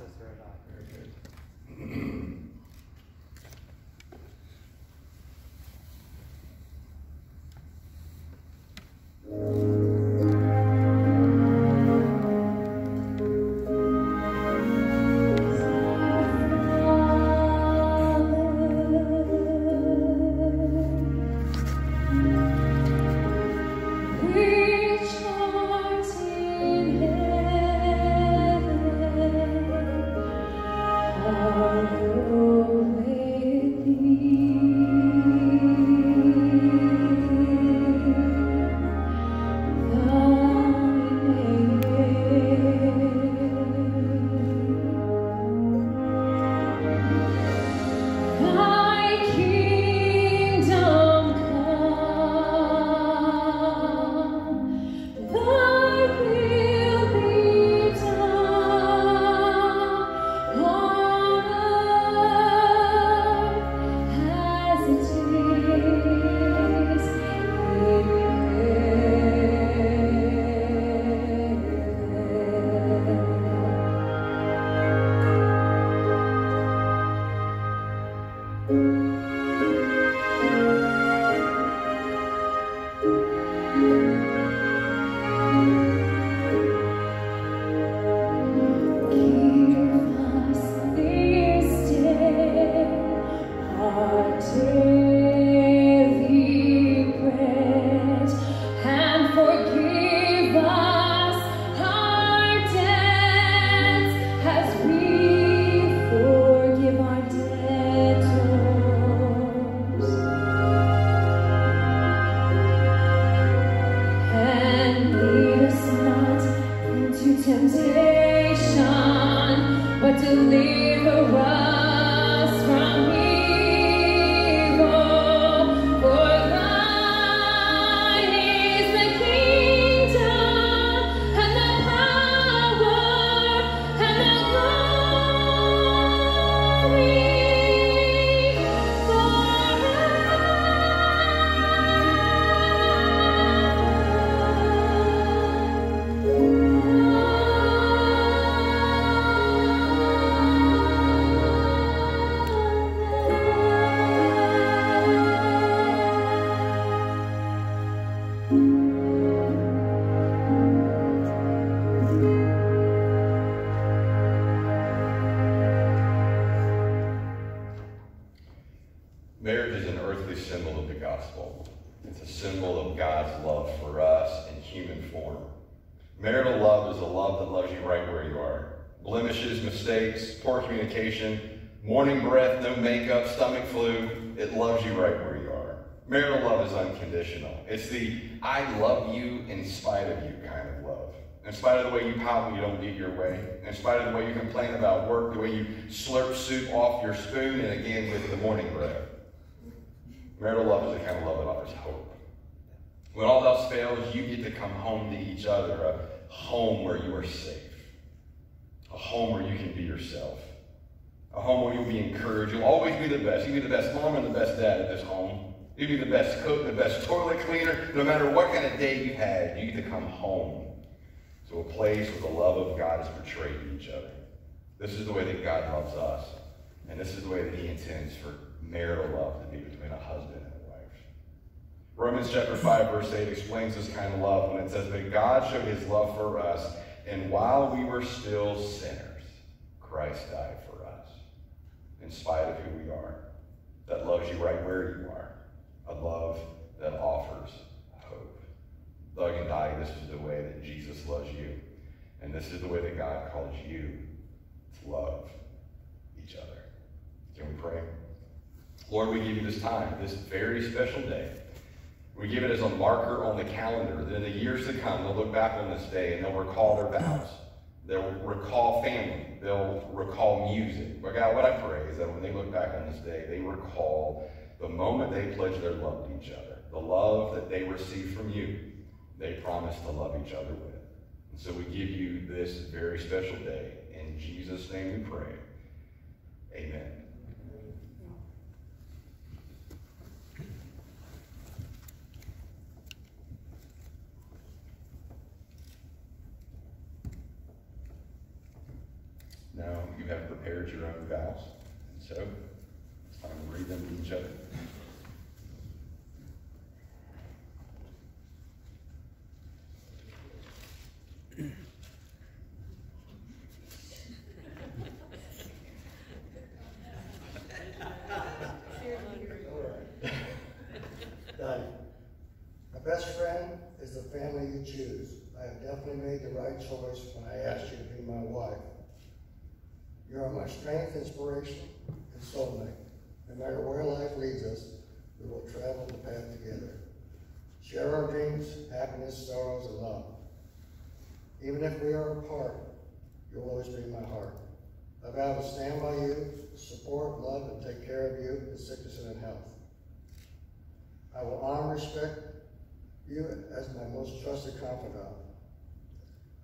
today? My sister and I. gospel. It's a symbol of God's love for us in human form. Marital love is a love that loves you right where you are. Blemishes, mistakes, poor communication, morning breath, no makeup, stomach flu, it loves you right where you are. Marital love is unconditional. It's the I love you in spite of you kind of love. In spite of the way you pout when you don't get your way, in spite of the way you complain about work, the way you slurp soup off your spoon, and again with the morning breath. Marital love is the kind of love that offers hope. When all else fails, you get to come home to each other, a home where you are safe, a home where you can be yourself, a home where you'll be encouraged. You'll always be the best. You'll be the best mom and the best dad at this home. You'll be the best cook, the best toilet cleaner. No matter what kind of day you've had, you get to come home to a place where the love of God is portrayed in each other. This is the way that God loves us. And this is the way that he intends for marital love to be between a husband and a wife. Romans chapter 5, verse 8 explains this kind of love when it says, But God showed his love for us, and while we were still sinners, Christ died for us. In spite of who we are, that loves you right where you are, a love that offers hope. Doug and Di, this is the way that Jesus loves you. And this is the way that God calls you to love each other. Can we pray? Lord, we give you this time, this very special day. We give it as a marker on the calendar that in the years to come, they'll look back on this day and they'll recall their vows. They'll recall family. They'll recall music. But God, what I pray is that when they look back on this day, they recall the moment they pledged their love to each other, the love that they received from you, they promised to love each other with. And so we give you this very special day. In Jesus' name we pray. Amen. you have prepared your own vows. And so, it's time to read them to each other. Done. My best friend is the family you choose. I have definitely made the right choice when I asked you to be my wife. You are my strength, inspiration, and soulmate. No matter where life leads us, we will travel the path together. Share our dreams, happiness, sorrows, and love. Even if we are apart, you'll always be in my heart. I vow to stand by you, support, love, and take care of you in sickness and in health. I will honor respect you as my most trusted confidant.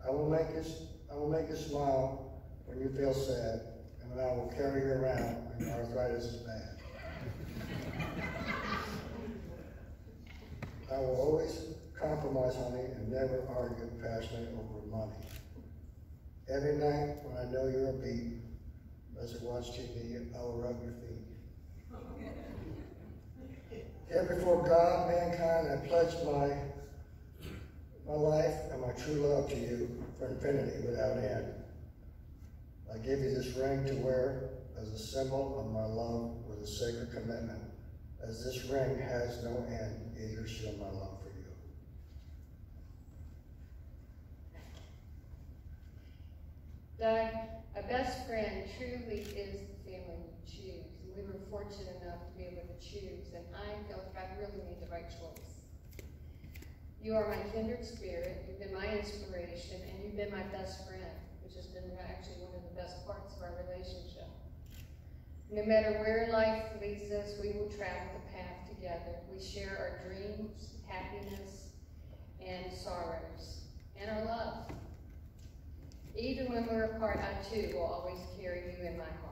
I will make you, I will make you smile when you feel sad, and I will carry you around when your arthritis is bad. I will always compromise, honey, and never argue passionately over money. Every night when I know you're beat, as I watch TV, I will rub your feet. Oh, Here before God, mankind, I pledge my, my life and my true love to you for infinity without end. I give you this ring to wear as a symbol of my love with a sacred commitment. As this ring has no end, neither shall my love for you. Doug, a best friend truly is the family you. And we were fortunate enough to be able to choose, and I feel like I really made the right choice. You are my kindred spirit, you've been my inspiration, and you've been my best friend, which has been actually one of the best parts of our relationship. No matter where life leads us, we will travel the path together. We share our dreams, happiness, and sorrows, and our love. Even when we're apart, I too will always carry you in my heart.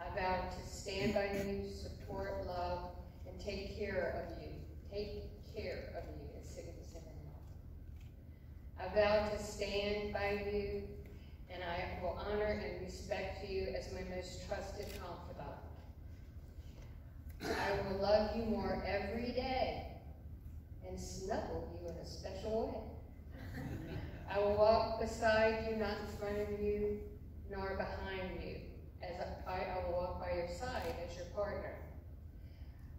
I vow to stand by you, support, love, and take care of you. Take care of you and in health. I vow to stand by you, and I will honor and respect you as my most trusted confidant. I will love you more every day and snuggle you in a special way. I will walk beside you, not in front of you, nor behind you, as I, I will walk by your side as your partner.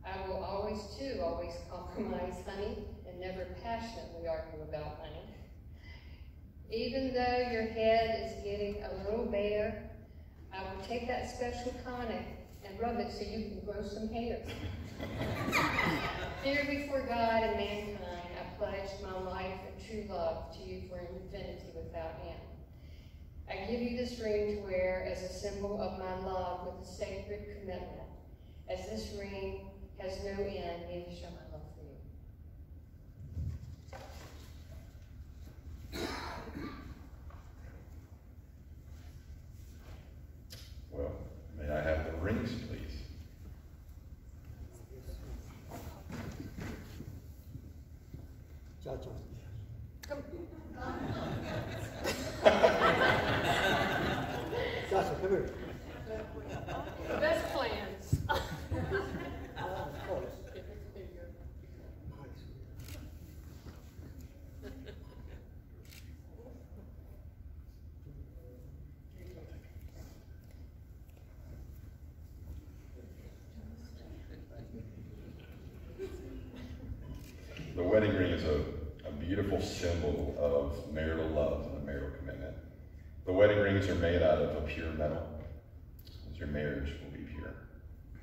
I will always, too, always compromise, honey, and never passionately argue about money. Even though your head is getting a little bare, I will take that special tonic and rub it so you can grow some hair. Here before God and mankind, I pledge my life and true love to you for infinity without end. I give you this ring to wear as a symbol of my love with a sacred commitment. As this ring has no end, neither shall my love for you. Well, may I have the rings, please? Cha-cha. Cha-cha, come here. Best plans. Ah, close. Nice. The wedding ring is a, a beautiful symbol of marital love and a marital commitment. The wedding rings are made out of a pure metal, as your marriage will be pure.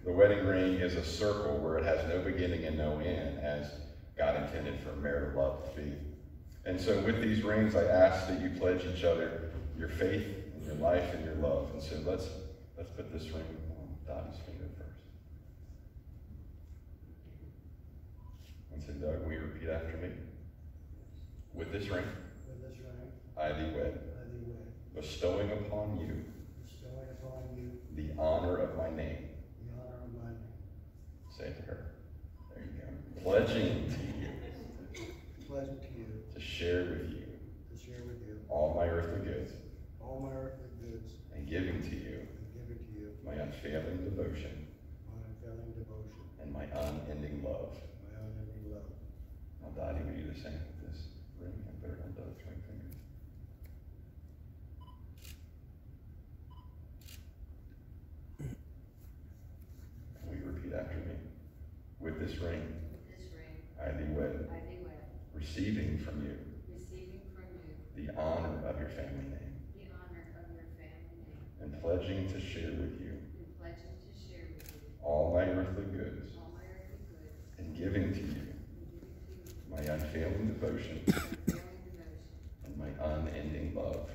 The wedding ring is a circle where it has no beginning and no end, as God intended for marital love to be. And so with these rings, I ask that you pledge each other your faith, and your life, and your love. And so let's, let's put this ring on Dottie's finger first. And so Doug, will you repeat after me? With this ring, With this ring, I thee wed, I thee wed, bestowing upon you, bestowing upon you the honor of my name. The honor of my name. Say to her, there you go, pledging to you, pledging to you, to share with you, to share with you all my earthly goods, all my earthly goods, and giving to you, and giving to you my unfailing devotion, pledging to share with you, share with you all, my earthly goods, all my earthly goods and giving to you my unfailing devotion and my unending love.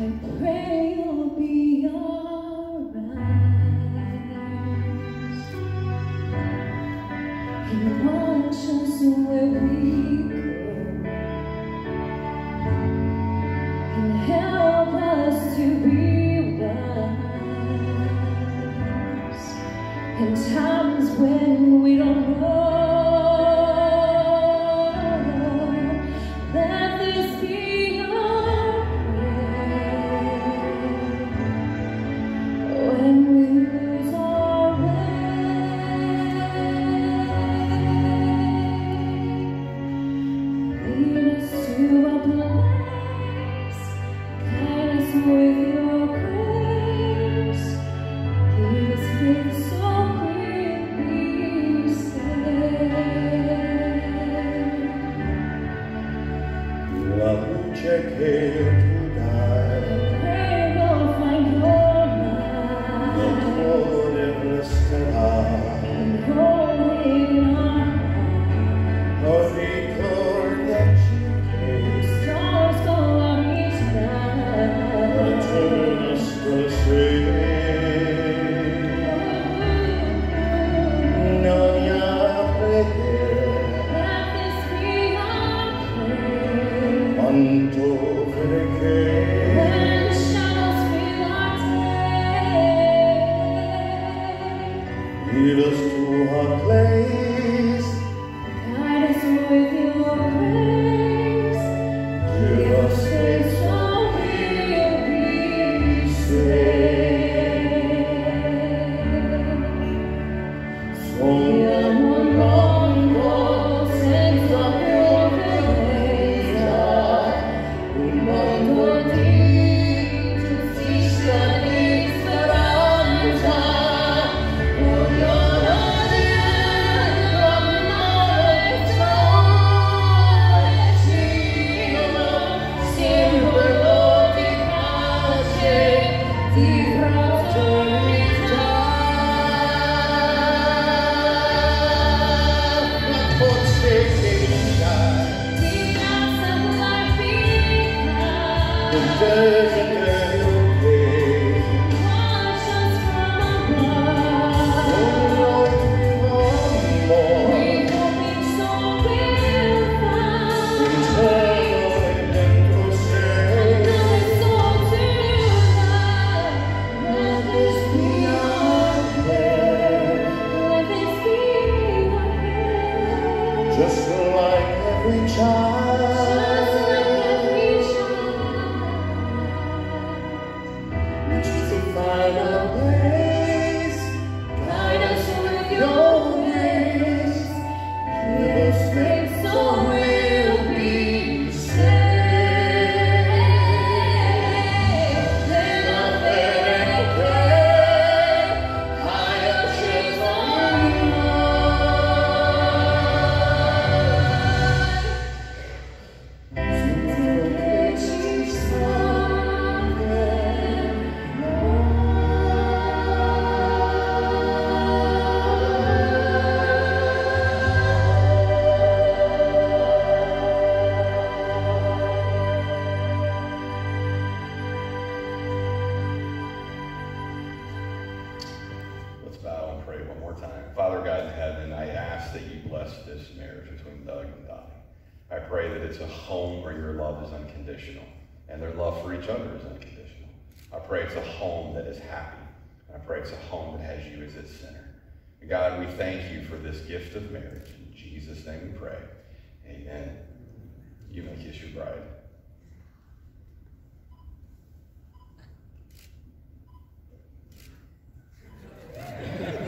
I pray you'll be all Yeah. Jesus. pray one more time. Father God in heaven, I ask that you bless this marriage between Doug and Dottie. I pray that it's a home where your love is unconditional and their love for each other is unconditional. I pray it's a home that is happy. And I pray it's a home that has you as its center. And God, we thank you for this gift of marriage. In Jesus' name we pray. Amen. You may kiss your bride. Yeah.